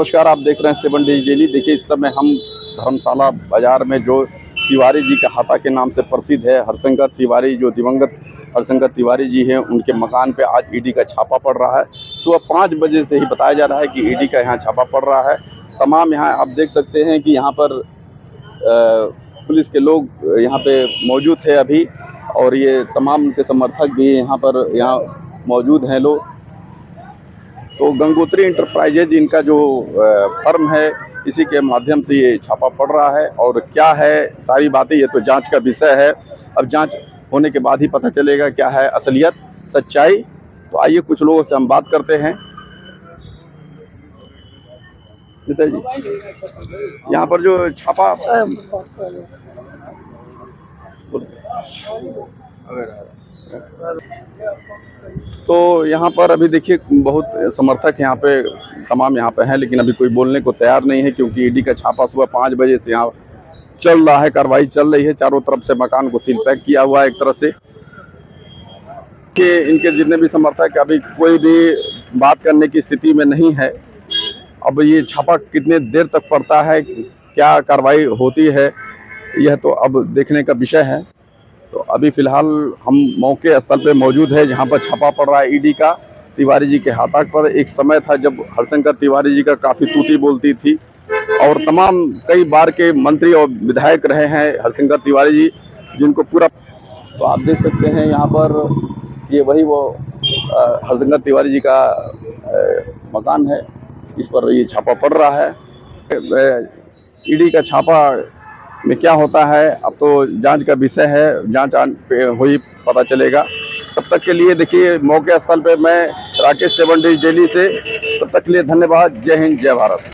नमस्कार, आप देख रहे हैं सेवन डेज़ डेली। देखिए, इस समय हम धर्मशाला बाज़ार में जो तिवारी जी का हाथा के नाम से प्रसिद्ध है हरशंकर तिवारी, जो दिवंगत हरशंकर तिवारी जी हैं, उनके मकान पे आज ईडी का छापा पड़ रहा है। सुबह पाँच बजे से ही बताया जा रहा है कि ईडी का यहाँ छापा पड़ रहा है। तमाम यहाँ आप देख सकते हैं कि यहाँ पर पुलिस के लोग यहाँ पे मौजूद थे अभी, और ये तमाम उनके समर्थक भी यहाँ पर यहाँ मौजूद हैं लोग। तो गंगोत्री इंटरप्राइजेज इनका जो फर्म है इसी के माध्यम से ये छापा पड़ रहा है। और क्या है सारी बातें ये तो जाँच का विषय है। अब जाँच होने के बाद ही पता चलेगा क्या है असलियत सच्चाई। तो आइए कुछ लोगों से हम बात करते हैं। जी यहाँ पर जो छापा तो यहाँ पर अभी देखिए, बहुत समर्थक यहाँ पे, तमाम यहाँ पे हैं, लेकिन अभी कोई बोलने को तैयार नहीं है, क्योंकि ईडी का छापा सुबह पाँच बजे से यहाँ चल रहा है, कार्रवाई चल रही है, चारों तरफ़ से मकान को सील पैक किया हुआ है एक तरह से। कि इनके जितने भी समर्थक अभी कोई भी बात करने की स्थिति में नहीं है। अब ये छापा कितने देर तक पड़ता है, क्या कार्रवाई होती है, यह तो अब देखने का विषय है। तो अभी फ़िलहाल हम मौके स्थल पे मौजूद है, जहाँ पर छापा पड़ रहा है ईडी का, तिवारी जी के हाथाक पर। एक समय था जब हरशंकर तिवारी जी का काफ़ी तूती बोलती थी, और तमाम कई बार के मंत्री और विधायक रहे हैं हरशंकर तिवारी जी, जिनको पूरा तो आप देख सकते हैं यहाँ पर, ये वही वो हरशंकर तिवारी जी का मकान है। इस पर ये छापा पड़ रहा है। ईडी का छापा में क्या होता है, अब तो जाँच का विषय है, जाँच हुई पता चलेगा। तब तक के लिए देखिए, मौके स्थल पे मैं राकेश सेवन डेज़ डेली से, तब तक के लिए धन्यवाद, जय हिंद, जय भारत।